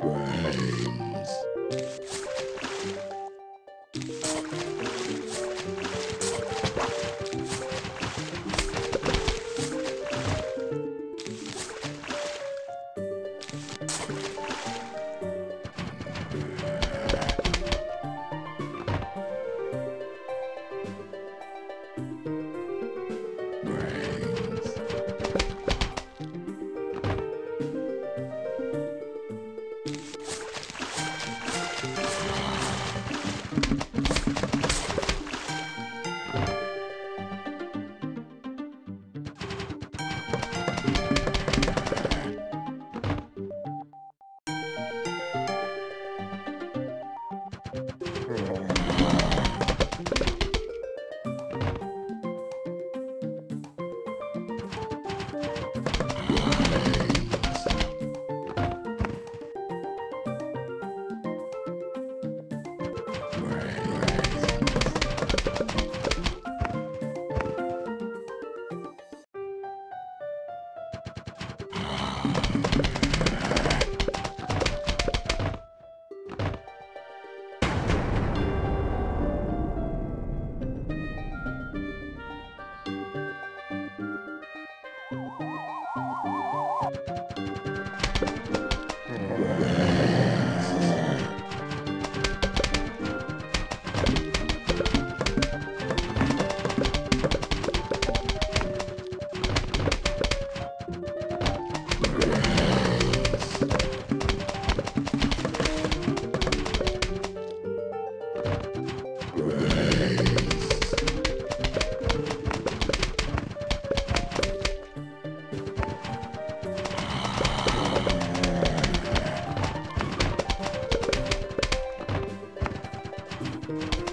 Brains. Yeah. Bye.